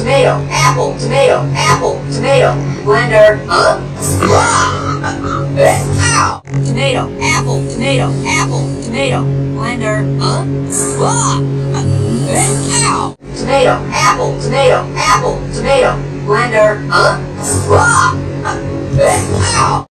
tomato, apple, tomato, apple, tomato, blender, uh, ow, tomato, apple, tomato, apple, tomato, blender, uh, ow, tomato, apple, tomato, apple, tomato, blender, uh, ow.